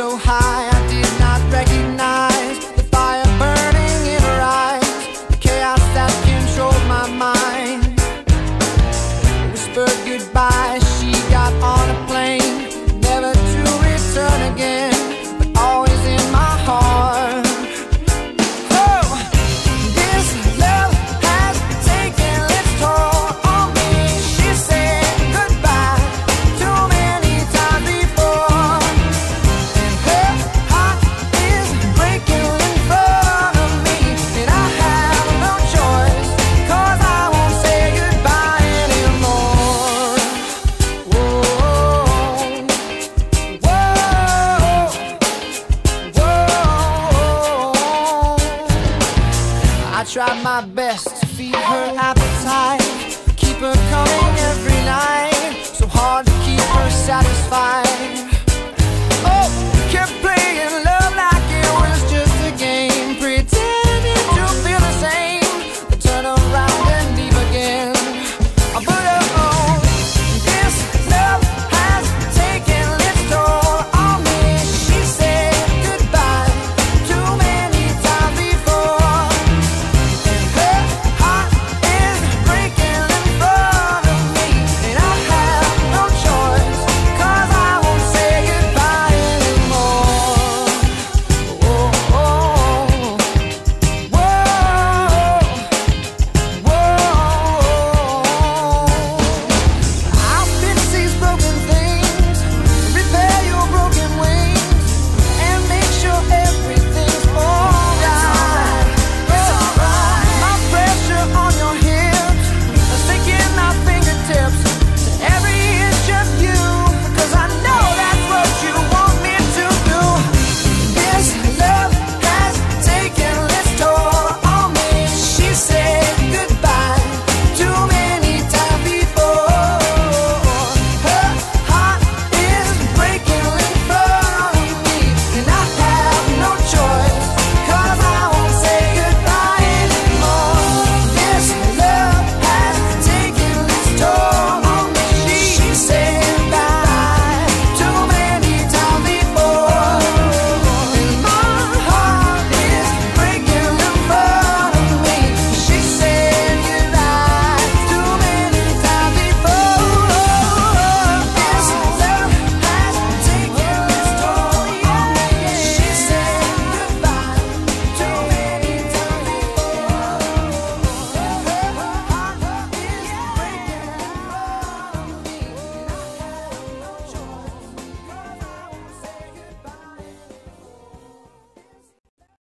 so high I did not recognize The fire burning in her eyes. The chaos that controlled my mind. I Whispered goodbye, she got on try my best to feed her appetite, keep her coming every night.